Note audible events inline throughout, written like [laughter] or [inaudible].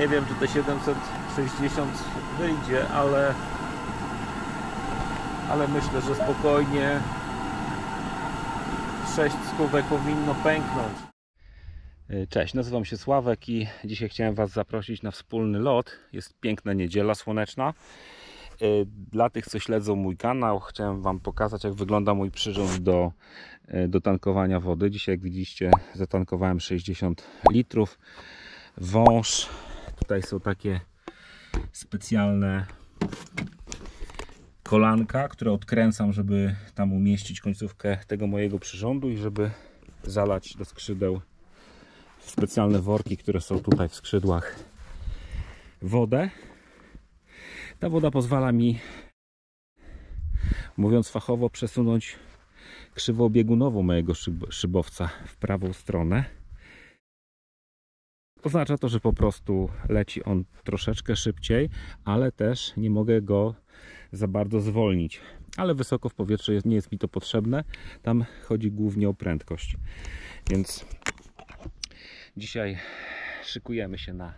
Nie wiem, czy te 760 wyjdzie, ale ale myślę, że spokojnie 6 stówek powinno pęknąć. E, Cześć, nazywam się Sławek i dzisiaj chciałem Was zaprosić na wspólny lot. Jest piękna niedziela słoneczna. E, Dla tych, co śledzą mój kanał, chciałem Wam pokazać, jak wygląda mój przyrząd do, e, do tankowania wody. Dzisiaj, jak widzicie, zatankowałem 60 litrów. Wąż. Tutaj są takie specjalne kolanka, które odkręcam, żeby tam umieścić końcówkę tego mojego przyrządu i żeby zalać do skrzydeł w specjalne worki, które są tutaj w skrzydłach wodę. Ta woda pozwala mi, mówiąc fachowo, przesunąć krzywą biegunową mojego szyb szybowca w prawą stronę. Oznacza to, że po prostu leci on troszeczkę szybciej, ale też nie mogę go za bardzo zwolnić. Ale wysoko w powietrzu jest, nie jest mi to potrzebne. Tam chodzi głównie o prędkość. Więc dzisiaj szykujemy się na,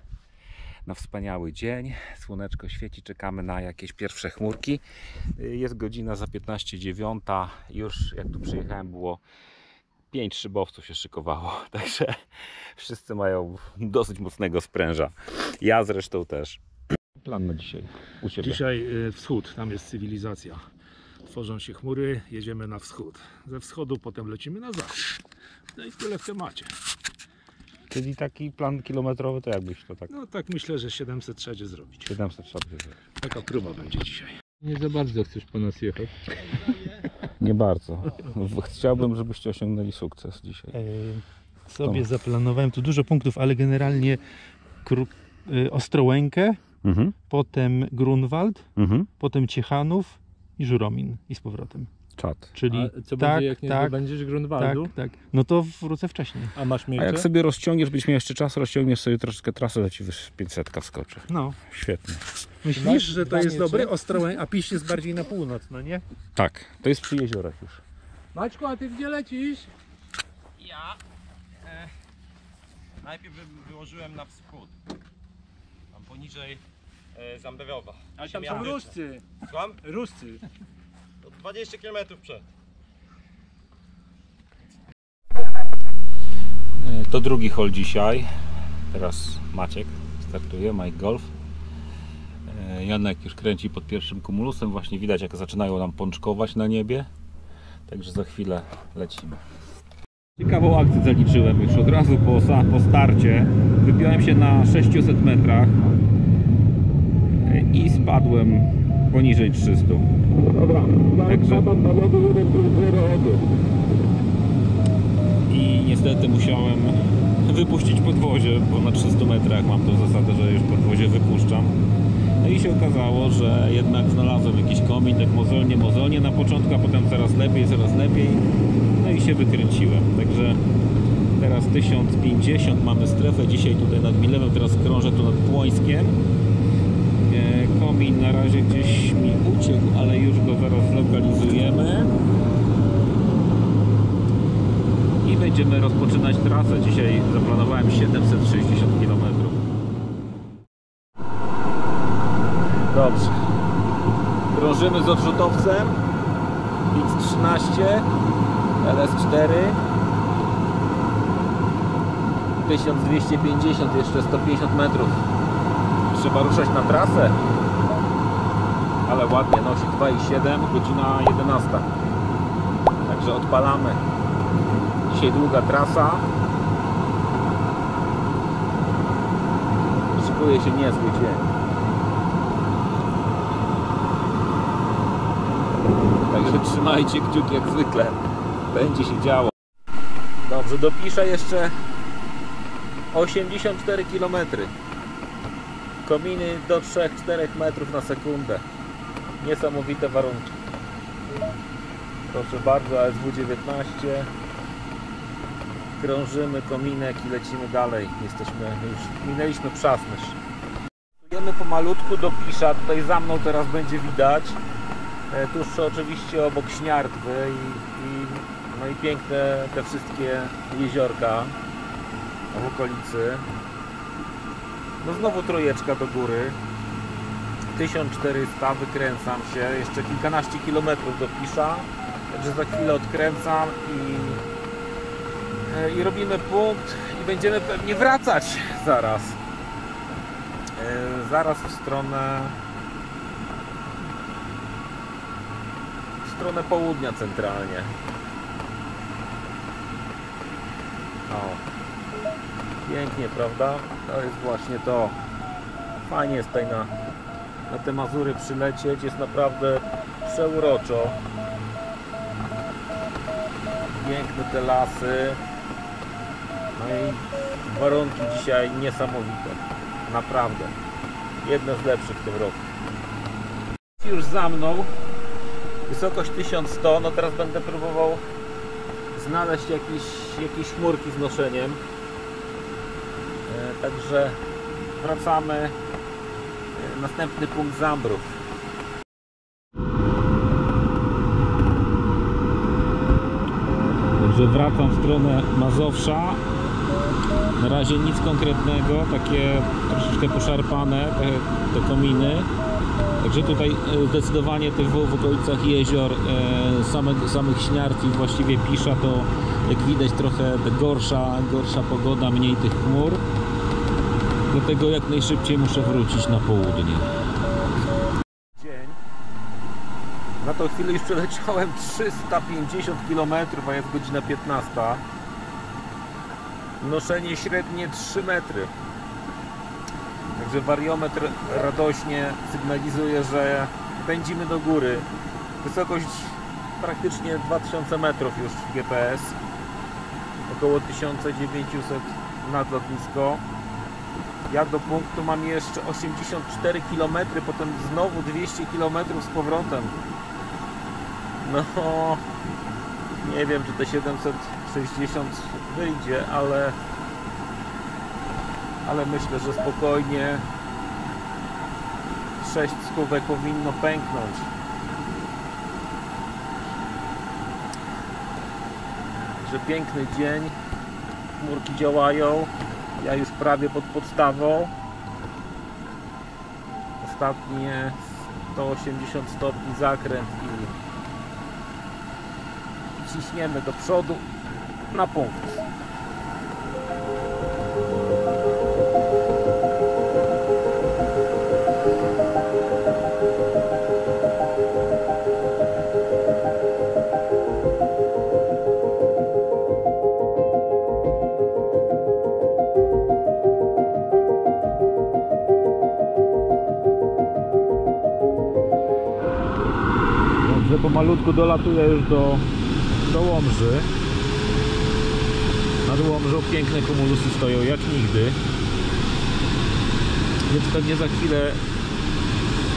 na wspaniały dzień. Słoneczko świeci, czekamy na jakieś pierwsze chmurki. Jest godzina za 15.09. Już jak tu przyjechałem było pięć szybowców się szykowało, [laughs] także wszyscy mają dosyć mocnego spręża. Ja zresztą też. Plan na dzisiaj u Ciebie. Dzisiaj y, wschód, tam jest cywilizacja. Tworzą się chmury, jedziemy na wschód. Ze wschodu potem lecimy na zachód. No i tyle w temacie. Czyli taki plan kilometrowy to jakbyś to tak No tak myślę, że 700 trzeba zrobić. 700 trzeba by zrobić. Taka próba będzie dzisiaj. Nie za bardzo chcesz po nas jechać. Nie bardzo. Chciałbym, żebyście osiągnęli sukces dzisiaj. E, sobie zaplanowałem tu dużo punktów, ale generalnie Kru- e, Ostrołękę, Mhm, potem Grunwald, mhm. potem Ciechanów i Żuromin i z powrotem. Czad. Czyli A co tak, będzie jak nie tak, będziesz tak, Grunwaldu? tak. No to wrócę wcześniej. A masz A miejsce? jak sobie rozciągniesz, byś miał jeszcze czas, rozciągniesz sobie troszeczkę trasę, to ci wyż 500 wskoczy. No. Świetnie. Myślisz, że to jest miecze? dobre? Ostrołęka, a Piś jest bardziej na północ, no nie? Tak, to jest przy jeziorach już. Maćku, a ty gdzie lecisz? Ja e, najpierw wy, wyłożyłem na wschód. Tam poniżej e, Zamberowa. A tam są Ruscy. Słucham? Ruscy. To 20 km przed. E, To drugi hol dzisiaj. Teraz Maciek startuje, Mike Golf. E, Janek już kręci pod pierwszym kumulusem. Właśnie widać, jak zaczynają nam pączkować na niebie. Także za chwilę lecimy. Ciekawą akcję zaliczyłem już od razu po, po starcie. Wypiąłem się na 600 metrach e, i spadłem poniżej 300. Także i niestety musiałem wypuścić podwozie, bo na 300 metrach mam tą zasadę, że już podwozie wypuszczam. No i się okazało, że jednak znalazłem jakiś komin, tak mozolnie, mozolnie na początku, a potem coraz lepiej, coraz lepiej. No i się wykręciłem. Także teraz 1050 mamy strefę, dzisiaj tutaj nad Milewem, teraz krążę tu nad Płońskiem. Komin na razie gdzieś mi uciekł, ale już go zaraz zlokalizujemy i będziemy rozpoczynać trasę. Dzisiaj zaplanowałem 760 km. Dobrze. Krążymy z odrzutowcem X13 LS4 1250 jeszcze 150 metrów trzeba ruszać na trasę ale ładnie nosi 2,7 godzina 11 także odpalamy Dzisiaj długa trasa. Szykuje się niezły dzień. Także trzymajcie kciuki jak zwykle. Będzie się działo. Dobrze, dopiszę jeszcze 84 km. Kominy do 3-4 metrów na sekundę. Niesamowite warunki. Proszę bardzo, ASW 19 krążymy kominek i lecimy dalej. Jesteśmy już, minęliśmy Przasnysz. Idziemy pomalutku do Pisza, tutaj za mną teraz będzie widać. E, Tuż oczywiście obok Śniardwy i, i, no i piękne te wszystkie jeziorka w okolicy. No znowu trojeczka do góry. 1400, wykręcam się, jeszcze kilkanaście kilometrów do Pisza, także za chwilę odkręcam i, e, i robimy punkt i będziemy pewnie wracać [laughs] zaraz. E, Zaraz w stronę w stronę południa centralnie. O. Pięknie, prawda? To jest właśnie to. Fajnie jest tutaj na, na te Mazury przylecieć. Jest naprawdę przeuroczo. Piękne te lasy. No i warunki dzisiaj niesamowite. Naprawdę. Jedne z lepszych w tym roku. Już za mną. Wysokość 1100. No teraz będę próbował znaleźć jakieś, jakieś chmurki z noszeniem. E, Także wracamy. Następny punkt Zambrów. Także wracam w stronę Mazowsza. Na razie nic konkretnego, takie troszeczkę poszarpane te, te kominy. Także tutaj e, zdecydowanie tych w, w okolicach jezior, e, samych, samych śniarc i właściwie Pisza to jak widać trochę gorsza, gorsza pogoda, mniej tych chmur. Dlatego jak najszybciej muszę wrócić na południe. Dzień. Na tą chwilę już przeleciałem 350 km, a jest godzina 15. Noszenie średnie 3 metry. Także wariometr radośnie sygnalizuje, że pędzimy do góry. Wysokość praktycznie 2000 metrów już GPS. Około 1900 nad lotnisko. Ja do punktu mam jeszcze 84 km, potem znowu 200 km z powrotem. No, nie wiem czy te 760 wyjdzie, ale ale myślę, że spokojnie 6 stówek powinno pęknąć. Że piękny dzień, chmurki działają, ja już prawie pod podstawą. Ostatnie 180 stopni zakręt i, ciśniemy do przodu na punkt. Pomalutku dolatuję już do, do Łomży. Nad Łomżą piękne kumulusy stoją jak nigdy. Więc pewnie za chwilę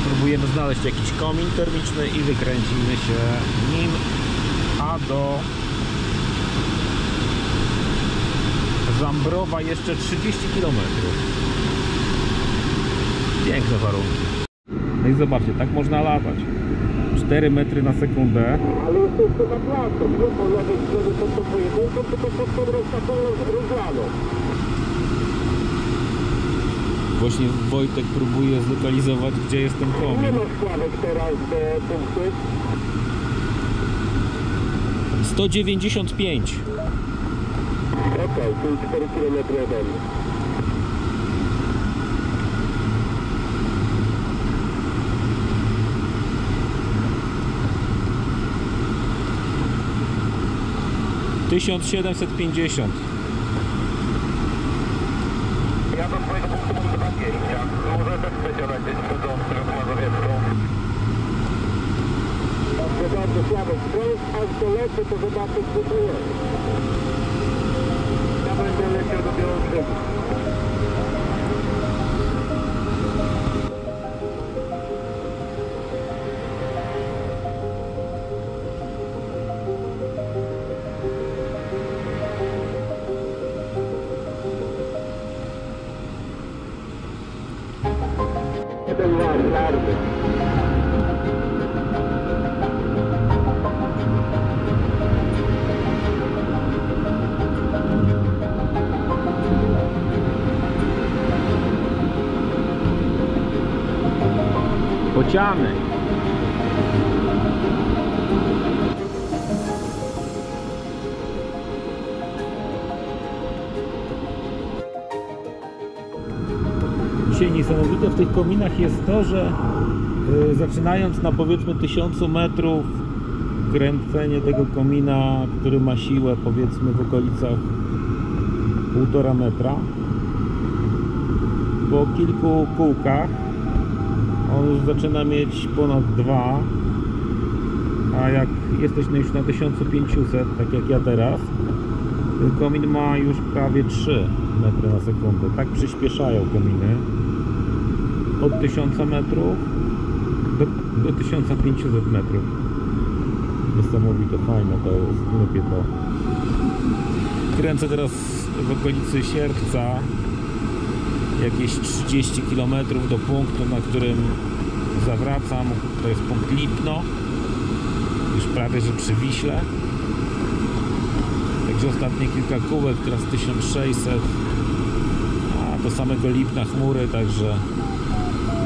próbujemy znaleźć jakiś komin termiczny i wykręcimy się nim a do Zambrowa jeszcze 30 km. Piękne warunki. No i zobaczcie, tak można latać. 4 metry na sekundę. Ale jesteście na placu, gdzie po lewej stronie pod tą pojedynką, to pod tą rozlaną? Właśnie Wojtek próbuje zlokalizować, gdzie jest ten Nie komin. masz Sławek teraz do punktu. 195. Okej, czyli 4 km ode mnie. Tysiąc siedemset pięćdziesiąt. Ja do swojego punktu mam dwa zdjęcia. Może też chcecie lecieć przed Ostrą Mazowiecką. Dobrze, dobrze, Sławek, krąg aż dolecę, to zobaczę, co to jest. Ja będę leciał do Białego Bociany. Dzisiaj niesamowite w tych kominach jest to, że y, zaczynając na powiedzmy 1000 metrów kręcenie tego komina, który ma siłę powiedzmy w okolicach 1,5 metra po kilku kółkach on już zaczyna mieć ponad 2 a jak jesteś już na 1500 tak jak ja teraz komin ma już prawie 3 metry na sekundę. Tak przyspieszają kominy. Od 1000 metrów do, do 1500 metrów. Niesamowite, fajne to jest, lubię to. Kręcę teraz w okolicy Sierpca jakieś 30 km do punktu, na którym zawracam. To jest punkt Lipno. Już prawie, że przy Wiśle. Także ostatnie kilka kółek, teraz 1600. A do samego Lipna chmury, także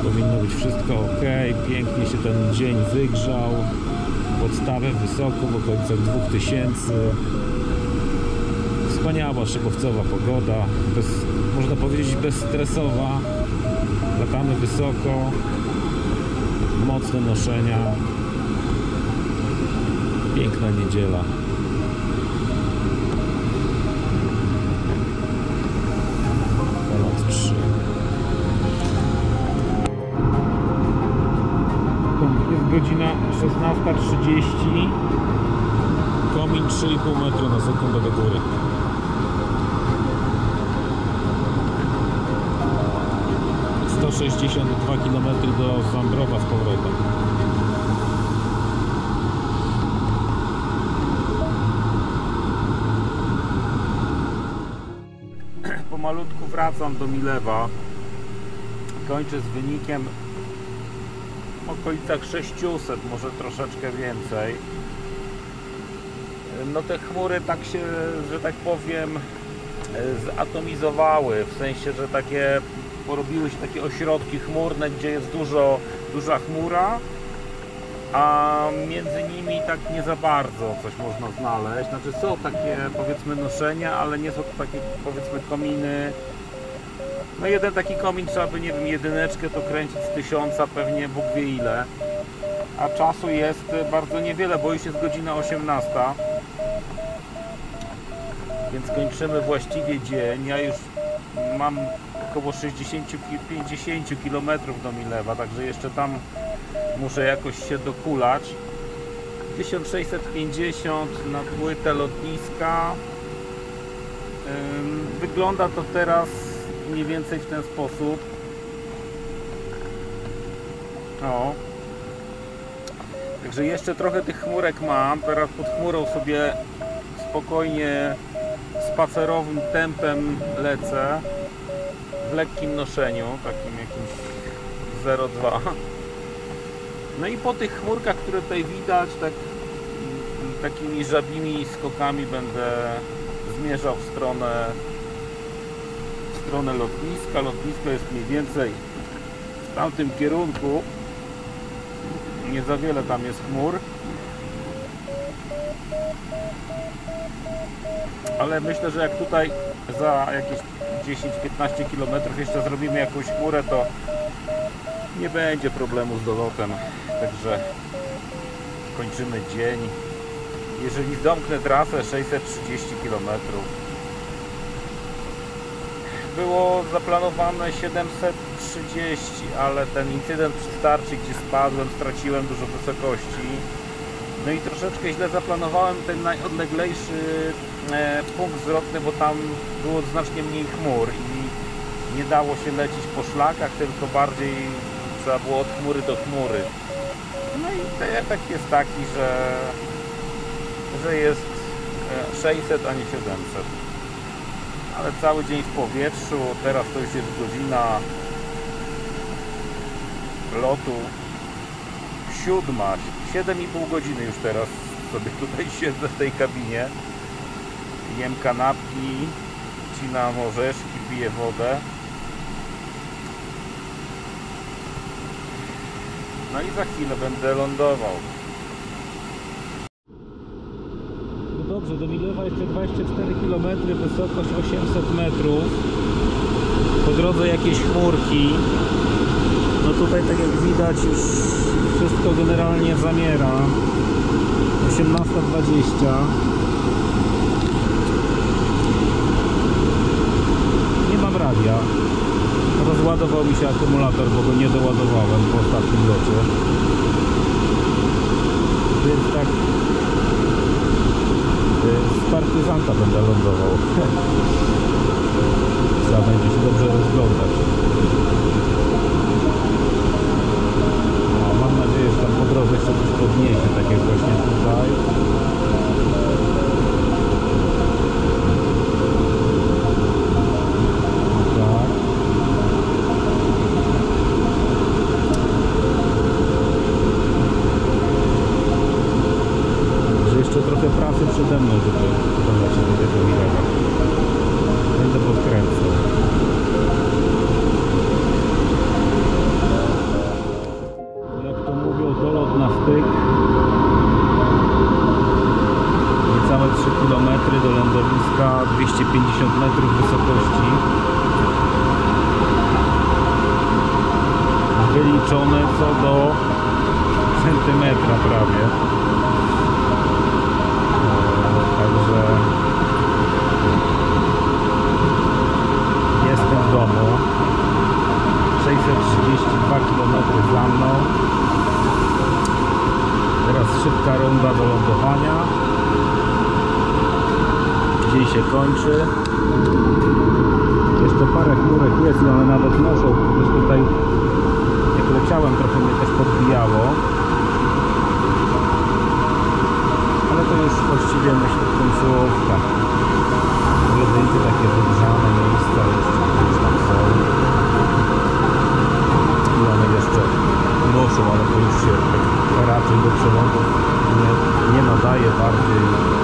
powinno być wszystko ok. Pięknie się ten dzień wygrzał. Podstawę wysoko, w okolicach 2000 wspaniała szybowcowa pogoda, bez, można powiedzieć bezstresowa, latamy wysoko, mocne noszenia, piękna niedziela. Ponad 3. Jest godzina 16.30 Komin 3,5 metra na sekundę do góry. Sto sześćdziesiąt dwa kilometry do Zambrowa z powrotem. [clears throat] Pomalutku wracam do Milewa. Kończę z wynikiem w okolicach 600, może troszeczkę więcej no te chmury tak się, że tak powiem, e, zatomizowały, w sensie, że takie porobiły się takie ośrodki chmurne, gdzie jest dużo, duża chmura, a między nimi tak nie za bardzo coś można znaleźć. Znaczy są takie powiedzmy noszenia, ale nie są to takie powiedzmy kominy. No jeden taki komin trzeba by, nie wiem, jedyneczkę to kręcić z tysiąca, pewnie Bóg wie ile. A czasu jest bardzo niewiele, bo już jest godzina 18 więc kończymy właściwie dzień. Ja już mam około 60-50 km do Milewa, także jeszcze tam muszę jakoś się dokulać. 1650 na płytę lotniska. Wygląda to teraz mniej więcej w ten sposób. O. Także jeszcze trochę tych chmurek mam. Teraz pod chmurą sobie spokojnie spacerowym tempem lecę w lekkim noszeniu, takim jakimś 0,2 no i po tych chmurkach, które tutaj widać tak, takimi żabimi skokami będę zmierzał w stronę w stronę lotniska. Lotnisko jest mniej więcej w tamtym kierunku. Nie za wiele tam jest chmur. Ale myślę, że jak tutaj za jakieś 10-15 km jeszcze zrobimy jakąś chmurę, to nie będzie problemu z dolotem. Także kończymy dzień. Jeżeli domknę trasę 630 km, było zaplanowane 730, ale ten incydent przy starcie, gdzie spadłem, straciłem dużo wysokości. No i troszeczkę źle zaplanowałem ten najodleglejszy punkt zwrotny, bo tam było znacznie mniej chmur i nie dało się lecieć po szlakach, tylko bardziej trzeba było od chmury do chmury. No i efekt jest taki, że, że jest 600, e, a nie 700. Ale cały dzień w powietrzu, teraz to już jest godzina lotu siódma, 7,5 godziny już teraz sobie tutaj siedzę w tej kabinie jem kanapki, cinam orzeszki, piję wodę. No i za chwilę będę lądował. No dobrze, do Milewa jeszcze 24 km, wysokość 800 metrów. Po drodze jakieś chmurki. No tutaj tak jak widać już wszystko generalnie zamiera. 18.20 Nie mam radia. Rozładował mi się akumulator, bo go nie doładowałem po ostatnim locie. Więc tak y, z partyzanta będę lądował. [laughs] Trzeba będzie się dobrze rozglądać. No, mam nadzieję, że tam po drodze się coś podniesie, tak jak właśnie tutaj. 250 metrów wysokości. Wyliczone co do centymetra prawie. E, Także jestem w domu. 632 km za mną. Teraz szybka runda do lądowania. Dzień się kończy. Jeszcze parę chmurek jest i one nawet noszą, gdyż tutaj jak leciałem trochę mnie też podbijało. Ale to już właściwie myślę końcówka. Pojedyncze takie wygrzane miejsca jeszcze gdzieś tam są. I one jeszcze noszą, ale to już się raczej do przelotów nie, nie nadaje bardziej